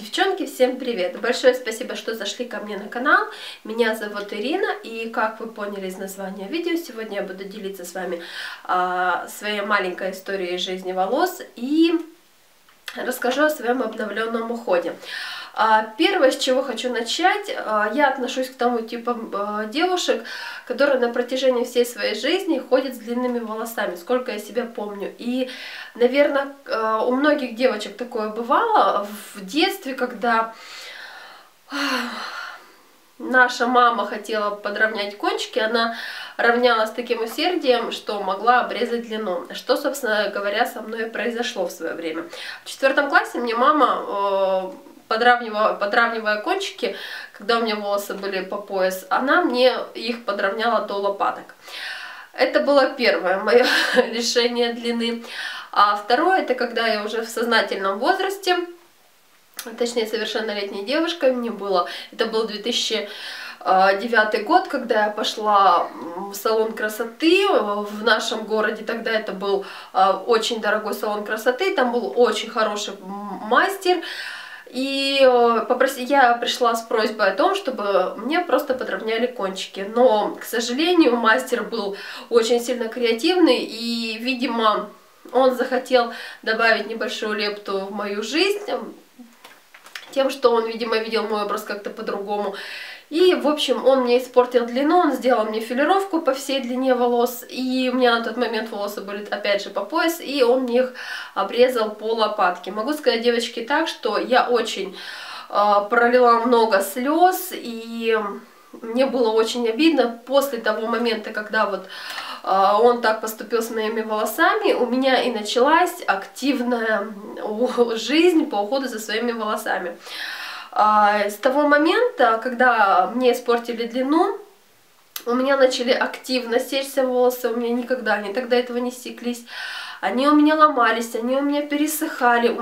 Девчонки, всем привет! Большое спасибо, что зашли ко мне на канал. Меня зовут Ирина, и как вы поняли из названия видео, сегодня я буду делиться с вами а, своей маленькой историей жизни волос и расскажу о своем обновленном уходе. Первое, с чего хочу начать, а, я отношусь к тому типу а, девушек, которые на протяжении всей своей жизни ходят с длинными волосами, сколько я себя помню. И, наверное, у многих девочек такое бывало в детстве, когда наша мама хотела подровнять кончики, она равняла с таким усердием, что могла обрезать длину. Что, собственно говоря, со мной произошло в свое время. В четвертом классе мне мама подравнивая, подравнивая кончики, когда у меня волосы были по пояс, она мне их подровняла до лопаток. Это было первое мое решение длины. А второе, это когда я уже в сознательном возрасте, точнее совершеннолетней девушкой мне было, это был 2009 год, когда я пошла в салон красоты в нашем городе, тогда это был а, очень дорогой салон красоты, там был очень хороший мастер, и э, попроси, я пришла с просьбой о том, чтобы мне просто подровняли кончики. Но, к сожалению, мастер был очень сильно креативный и, видимо, он захотел добавить небольшую лепту в мою жизнь, тем, что он, видимо, видел мой образ как-то по-другому. И, в общем, он мне испортил длину, он сделал мне филировку по всей длине волос, и у меня на тот момент волосы были, опять же, по пояс, и он мне их обрезал по лопатке. Могу сказать, девочки, так, что я очень э, пролила много слез, и мне было очень обидно после того момента, когда вот э, он так поступил с моими волосами, у меня и началась активная жизнь по уходу за своими волосами. А, с того момента, когда мне испортили длину, у меня начали активно сечься волосы, у меня никогда они тогда этого не стеклись. Они у меня ломались, они у меня пересыхали.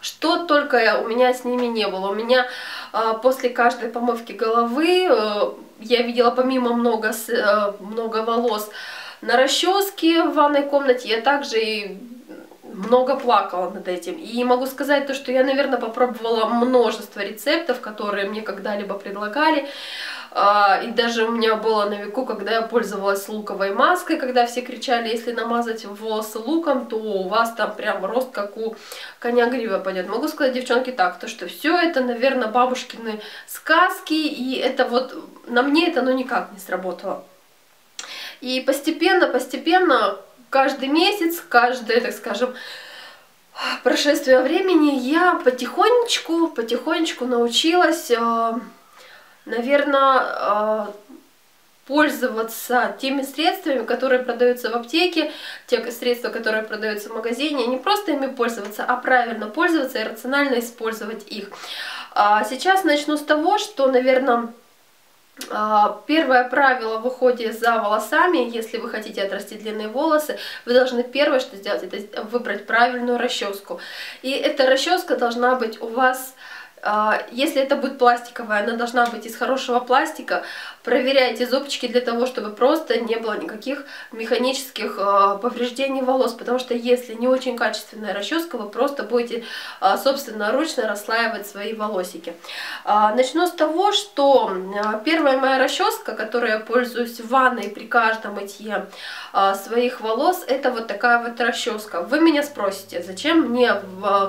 Что только у меня с ними не было. У меня э, после каждой помывки головы э, я видела помимо много, э, много волос на расческе в ванной комнате, я также и много плакала над этим. И могу сказать то, что я, наверное, попробовала множество рецептов, которые мне когда-либо предлагали. А, и даже у меня было на веку, когда я пользовалась луковой маской, когда все кричали, если намазать волосы луком, то у вас там прям рост, как у коня грива пойдет. Могу сказать, девчонки, так, то что все это, наверное, бабушкины сказки, и это вот, на мне это ну никак не сработало. И постепенно, постепенно, каждый месяц, каждое, так скажем, прошествие времени я потихонечку, потихонечку научилась, э, наверное, э, пользоваться теми средствами, которые продаются в аптеке, те средства, которые продаются в магазине, не просто ими пользоваться, а правильно пользоваться и рационально использовать их. А сейчас начну с того, что, наверное, первое правило в уходе за волосами, если вы хотите отрастить длинные волосы, вы должны первое, что сделать, это выбрать правильную расческу. И эта расческа должна быть у вас а, если это будет пластиковая, она должна быть из хорошего пластика. Проверяйте зубчики для того, чтобы просто не было никаких механических а, повреждений волос. Потому что если не очень качественная расческа, вы просто будете а, собственноручно расслаивать свои волосики. Начну с того, что первая моя расческа, которой я пользуюсь в ванной при каждом мытье своих волос, это вот такая вот расческа. Вы меня спросите, зачем мне,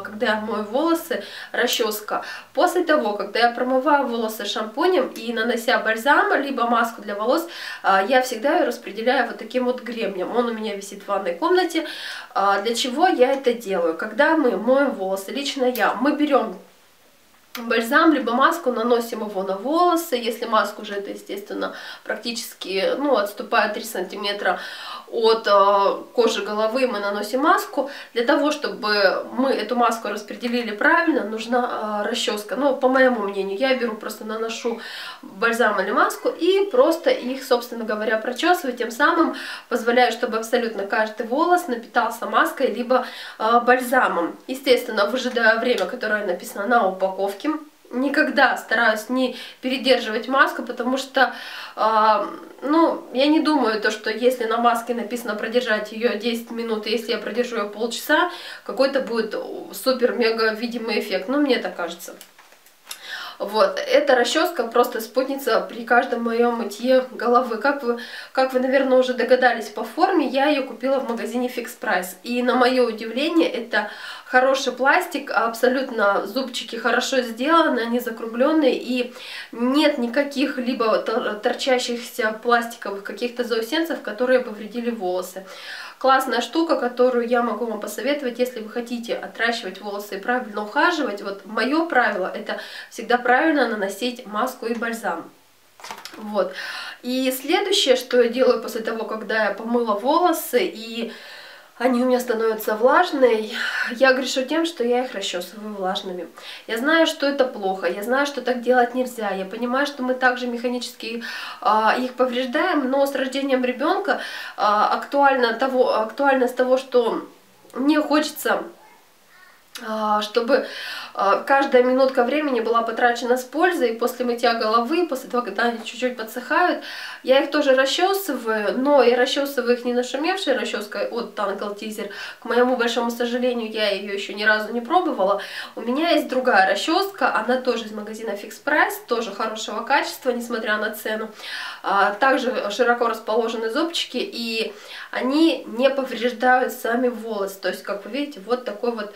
когда я мою волосы, расческа? После того, когда я промываю волосы шампунем и нанося бальзам, либо маску для волос, а, я всегда ее распределяю вот таким вот гребнем. Он у меня висит в ванной комнате. А, для чего я это делаю? Когда мы моем волосы, лично я, мы берем бальзам, либо маску, наносим его на волосы. Если маску уже это, естественно, практически ну, отступает 3 сантиметра от э, кожи головы, мы наносим маску. Для того, чтобы мы эту маску распределили правильно, нужна э, расческа. Ну, по моему мнению, я беру, просто наношу бальзам или маску и просто их, собственно говоря, прочесываю. Тем самым позволяю, чтобы абсолютно каждый волос напитался маской, либо э, бальзамом. Естественно, выжидаю время, которое написано на упаковке никогда стараюсь не передерживать маску, потому что, э, ну, я не думаю, то, что если на маске написано продержать ее 10 минут, если я продержу ее полчаса, какой-то будет супер-мега видимый эффект. Ну, мне так кажется. Вот, эта расческа просто спутница при каждом моем мытье головы. Как вы, как вы, наверное, уже догадались по форме, я ее купила в магазине Fix Price. И на мое удивление, это хороший пластик, абсолютно зубчики хорошо сделаны, они закругленные, и нет никаких либо торчащихся пластиковых каких-то заусенцев, которые повредили волосы. Классная штука, которую я могу вам посоветовать, если вы хотите отращивать волосы и правильно ухаживать. Вот мое правило, это всегда правильно наносить маску и бальзам. Вот. И следующее, что я делаю после того, когда я помыла волосы и они у меня становятся влажные, я грешу тем, что я их расчесываю влажными. Я знаю, что это плохо, я знаю, что так делать нельзя, я понимаю, что мы также механически э, их повреждаем, но с рождением ребенка э, актуально, того, актуальность того, что мне хочется а, чтобы а, каждая минутка времени была потрачена с пользой, после мытья головы, после того, когда они чуть-чуть подсыхают, я их тоже расчесываю, но я расчесываю их не нашумевшей расческой от Tangle Teaser, к моему большому сожалению, я ее еще ни разу не пробовала, у меня есть другая расческа, она тоже из магазина Fix Price, тоже хорошего качества, несмотря на цену, а, также широко расположены зубчики, и они не повреждают сами волосы, то есть, как вы видите, вот такой вот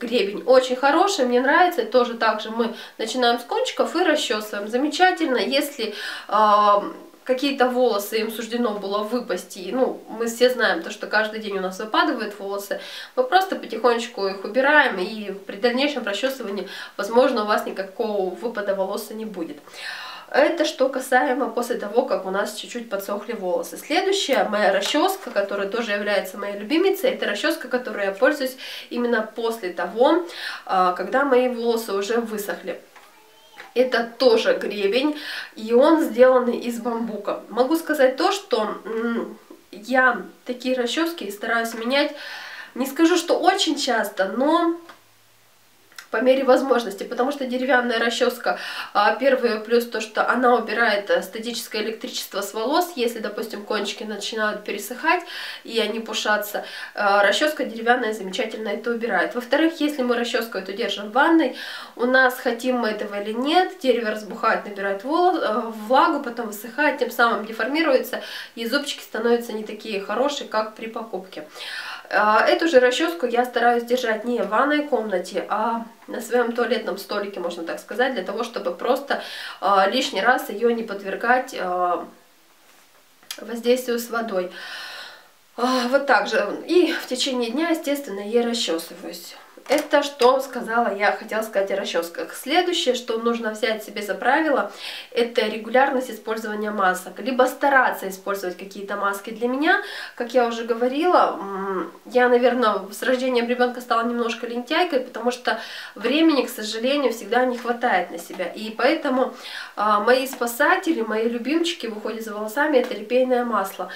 гребень очень хороший, мне нравится. Тоже также мы начинаем с кончиков и расчесываем. Замечательно, если э, какие-то волосы им суждено было выпасть, и, ну, мы все знаем то, что каждый день у нас выпадают волосы, мы просто потихонечку их убираем, и при дальнейшем расчесывании, возможно, у вас никакого выпада волоса не будет. Это что касаемо после того, как у нас чуть-чуть подсохли волосы. Следующая моя расческа, которая тоже является моей любимицей, это расческа, которой я пользуюсь именно после того, а, когда мои волосы уже высохли. Это тоже гребень, и он сделан из бамбука. Могу сказать то, что я такие расчески стараюсь менять, не скажу, что очень часто, но по мере возможности, потому что деревянная расческа, а, первый плюс то, что она убирает э, статическое электричество с волос, если, допустим, кончики начинают пересыхать и они пушатся, э, расческа деревянная замечательно это убирает. Во-вторых, если мы расческу эту держим в ванной, у нас, хотим мы этого или нет, дерево разбухает, набирает э, влагу, потом высыхает, тем самым деформируется, и зубчики становятся не такие хорошие, как при покупке. А, эту же расческу я стараюсь держать не в ванной комнате, а на своем туалетном столике, можно так сказать, для того, чтобы просто а, лишний раз ее не подвергать а, воздействию с водой. Вот так же. И в течение дня, естественно, я расчесываюсь. Это что сказала я, хотела сказать о расческах. Следующее, что нужно взять себе за правило, это регулярность использования масок. Либо стараться использовать какие-то маски. Для меня, как я уже говорила, я, наверное, с рождением ребенка стала немножко лентяйкой, потому что времени, к сожалению, всегда не хватает на себя. И поэтому а, мои спасатели, мои любимчики выходят за волосами, это репейное масло.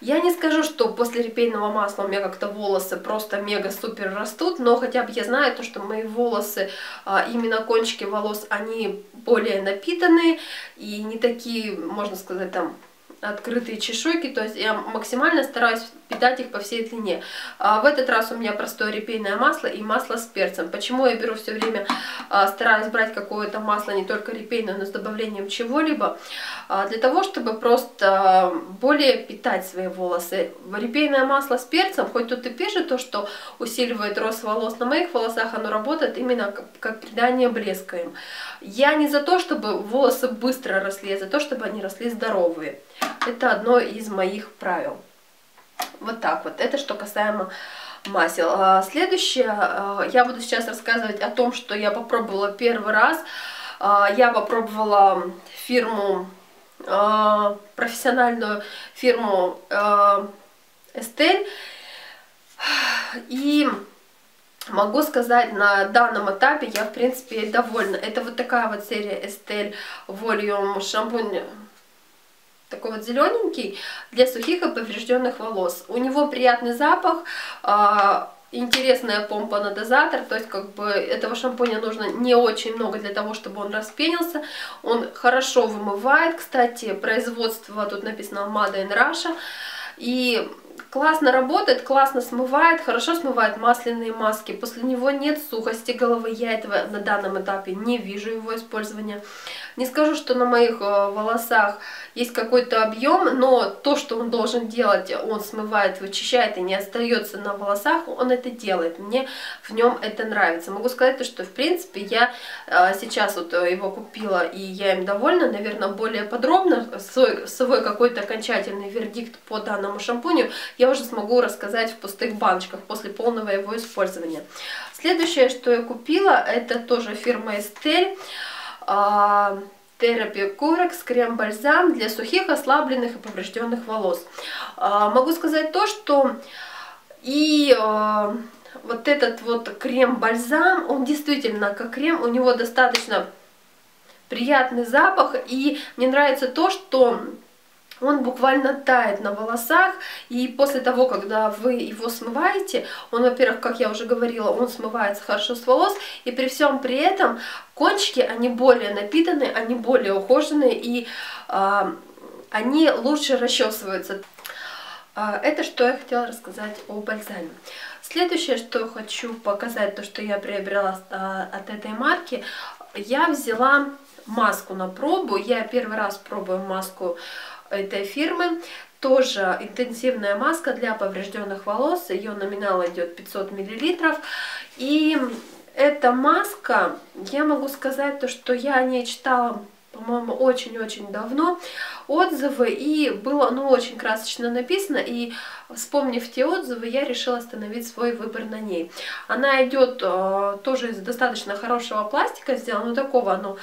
Я не скажу, что после репейного масла у меня как-то волосы просто мега-супер растут, но хотя бы я знаю то, что мои волосы, а, именно кончики волос, они более напитанные и не такие, можно сказать, там открытые чешуйки, то есть я максимально стараюсь питать их по всей длине. А в этот раз у меня простое репейное масло и масло с перцем. Почему я беру все время, а, стараюсь брать какое-то масло, не только репейное, но с добавлением чего-либо, а, для того, чтобы просто более питать свои волосы. Репейное масло с перцем, хоть тут и пишет то, что усиливает рост волос, на моих волосах оно работает именно как, как придание блеска им. Я не за то, чтобы волосы быстро росли, а за то, чтобы они росли здоровые. Это одно из моих правил. Вот так вот. Это что касаемо масел. А, следующее, а, я буду сейчас рассказывать о том, что я попробовала первый раз. А, я попробовала фирму, профессиональную фирму Estelle. И могу сказать, на данном этапе я, в принципе, довольна. Это вот такая вот серия Estelle Volume шампунь такой вот зелененький для сухих и поврежденных волос. У него приятный запах, а, интересная помпа на дозатор, то есть как бы этого шампуня нужно не очень много для того, чтобы он распенился. Он хорошо вымывает, кстати, производство, тут написано Made in Russia. И классно работает, классно смывает, хорошо смывает масляные маски. После него нет сухости головы, я этого на данном этапе не вижу его использования. Не скажу, что на моих э, волосах есть какой-то объем, но то, что он должен делать, он смывает, вычищает и не остается на волосах, он это делает. Мне в нем это нравится. Могу сказать, что в принципе я э, сейчас вот его купила и я им довольна. Наверное, более подробно свой, свой какой-то окончательный вердикт по данному шампуню я уже смогу рассказать в пустых баночках после полного его использования. Следующее, что я купила, это тоже фирма Estelle. Терапия Курекс, крем-бальзам для сухих, ослабленных и поврежденных волос. А, могу сказать то, что и а, вот этот вот крем-бальзам, он действительно как крем, у него достаточно приятный запах. И мне нравится то, что он буквально тает на волосах, и после того, когда вы его смываете, он, во-первых, как я уже говорила, он смывается хорошо с волос, и при всем при этом кончики, они более напитанные, они более ухоженные, и э, они лучше расчесываются. А, это что я хотела рассказать о бальзаме. Следующее, что хочу показать, то, что я приобрела а, от этой марки, я взяла маску на пробу. Я первый раз пробую маску этой фирмы. Тоже интенсивная маска для поврежденных волос. Ее номинал идет 500 мл. И эта маска, я могу сказать то, что я о ней читала по-моему, очень-очень давно отзывы, и было ну, очень красочно написано, и вспомнив те отзывы, я решила остановить свой выбор на ней. Она идет э, тоже из достаточно хорошего пластика сделана, ну такого, ну,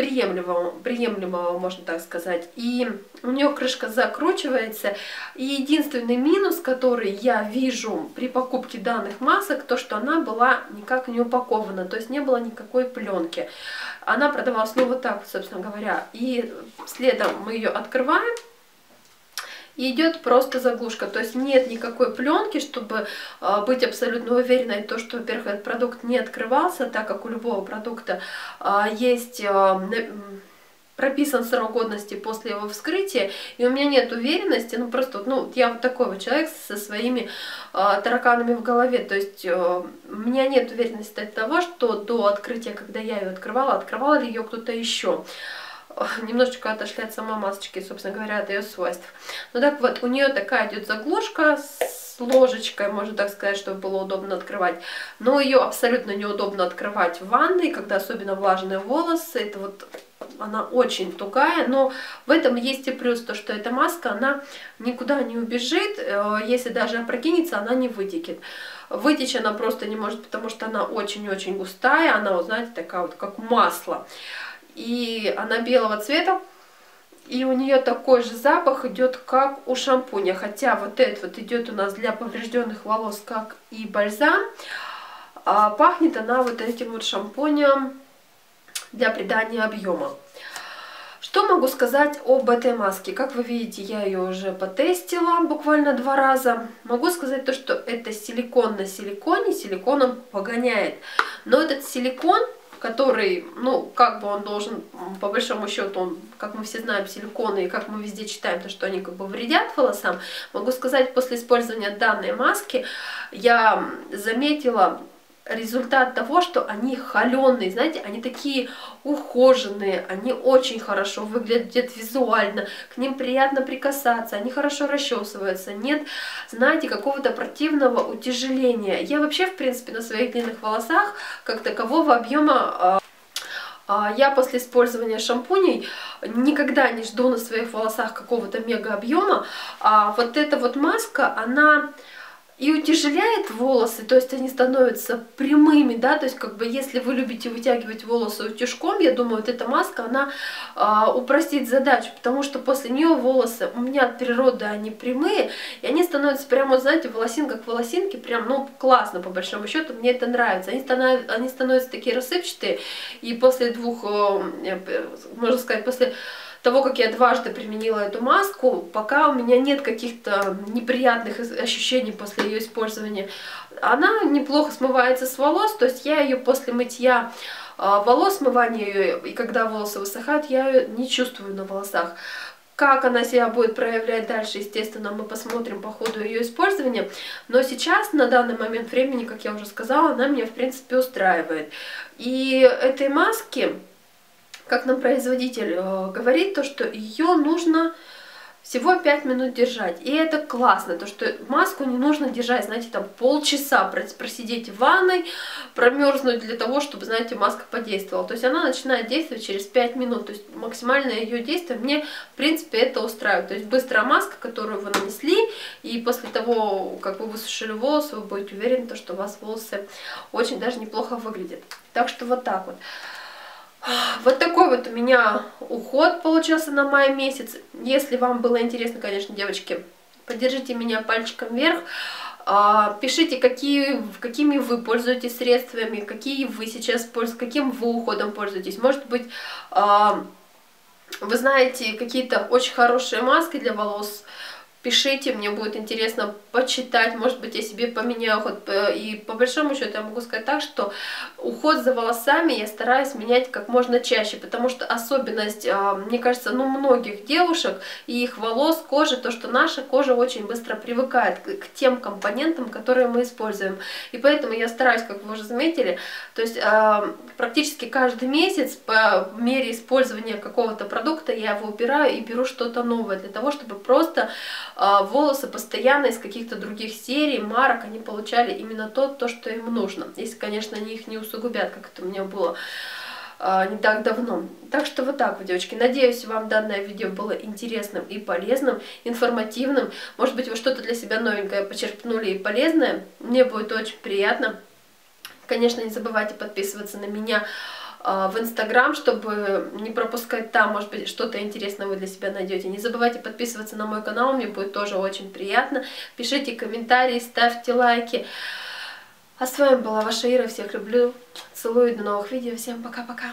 приемлемого, приемлемого, можно так сказать. И у нее крышка закручивается. И единственный минус, который я вижу при покупке данных масок, то, что она была никак не упакована, то есть не было никакой пленки. Она продавалась, ну, вот так, собственно говоря. И следом мы ее открываем, и идет просто заглушка. То есть нет никакой пленки, чтобы э, быть абсолютно уверенной, то, что, во-первых, этот продукт не открывался, так как у любого продукта э, есть... Э, прописан срок годности после его вскрытия, и у меня нет уверенности, ну просто, ну, я вот такой вот человек со своими э, тараканами в голове, то есть э, у меня нет уверенности от того, что до открытия, когда я ее открывала, открывала ли ее кто-то еще немножечко отошли от самой масочки, собственно говоря, от ее свойств. Ну так вот, у нее такая идет заглушка с ложечкой, можно так сказать, чтобы было удобно открывать. Но ее абсолютно неудобно открывать в ванной, когда особенно влажные волосы. Это вот она очень тугая, но в этом есть и плюс, то что эта маска, она никуда не убежит, э, если даже опрокинется, она не вытекет. Вытечь она просто не может, потому что она очень-очень густая, она, вот, знаете, такая вот, как масло и она белого цвета. И у нее такой же запах идет, как у шампуня. Хотя вот этот вот идет у нас для поврежденных волос, как и бальзам. А пахнет она вот этим вот шампунем для придания объема. Что могу сказать об этой маске? Как вы видите, я ее уже потестила буквально два раза. Могу сказать то, что это силикон на силиконе, силиконом погоняет. Но этот силикон который, ну, как бы он должен, по большому счету, он, как мы все знаем, силиконы, и как мы везде читаем, то, что они как бы вредят волосам, могу сказать, после использования данной маски я заметила результат того, что они холеные, знаете, они такие ухоженные, они очень хорошо выглядят визуально, к ним приятно прикасаться, они хорошо расчесываются, нет, знаете, какого-то противного утяжеления. Я вообще, в принципе, на своих длинных волосах как такового объема а, а, я после использования шампуней никогда не жду на своих волосах какого-то мега объема, а вот эта вот маска, она и утяжеляет волосы, то есть они становятся прямыми, да, то есть как бы если вы любите вытягивать волосы утюжком, я думаю, вот эта маска, она э, упростит задачу, потому что после нее волосы, у меня от природы они прямые, и они становятся прямо, знаете, волосинка к волосинке, прям, ну, классно, по большому счету, мне это нравится, они становятся, они становятся такие рассыпчатые, и после двух, э, можно сказать, после того, как я дважды применила эту маску, пока у меня нет каких-то неприятных ощущений после ее использования. Она неплохо смывается с волос, то есть я ее после мытья а, волос, смывания ее, и когда волосы высыхают, я ее не чувствую на волосах. Как она себя будет проявлять дальше, естественно, мы посмотрим по ходу ее использования. Но сейчас, на данный момент времени, как я уже сказала, она меня, в принципе, устраивает. И этой маски, как нам производитель э, говорит, то, что ее нужно всего 5 минут держать. И это классно, то что маску не нужно держать, знаете, там полчаса просидеть в ванной, промерзнуть для того, чтобы, знаете, маска подействовала. То есть она начинает действовать через 5 минут. То есть максимальное ее действие мне, в принципе, это устраивает. То есть быстрая маска, которую вы нанесли, и после того, как вы высушили волосы, вы будете уверены, то, что у вас волосы очень даже неплохо выглядят. Так что вот так вот. Вот такой вот у меня уход получился на май месяц. Если вам было интересно, конечно, девочки, поддержите меня пальчиком вверх. А, пишите, какие, какими вы пользуетесь средствами, какие вы сейчас пользуетесь, каким вы уходом пользуетесь. Может быть, а, вы знаете какие-то очень хорошие маски для волос, Пишите, мне будет интересно почитать, может быть, я себе поменяю уход. И по большому счету я могу сказать так, что уход за волосами я стараюсь менять как можно чаще, потому что особенность, а, мне кажется, ну, многих девушек и их волос, кожи, то, что наша кожа очень быстро привыкает к, тем компонентам, которые мы используем. И поэтому я стараюсь, как вы уже заметили, то есть а, практически каждый месяц по мере использования какого-то продукта я его убираю и беру что-то новое, для того, чтобы просто а, волосы постоянно из каких-то других серий, марок, они получали именно то, то, что им нужно. Если, конечно, они их не усугубят, как это у меня было а, не так давно. Так что вот так вот, девочки. Надеюсь, вам данное видео было интересным и полезным, информативным. Может быть, вы что-то для себя новенькое почерпнули и полезное. Мне будет очень приятно. Конечно, не забывайте подписываться на меня в Инстаграм, чтобы не пропускать там, может быть, что-то интересное вы для себя найдете. Не забывайте подписываться на мой канал, мне будет тоже очень приятно. Пишите комментарии, ставьте лайки. А с вами была ваша Ира, всех люблю, целую, до новых видео, всем пока-пока.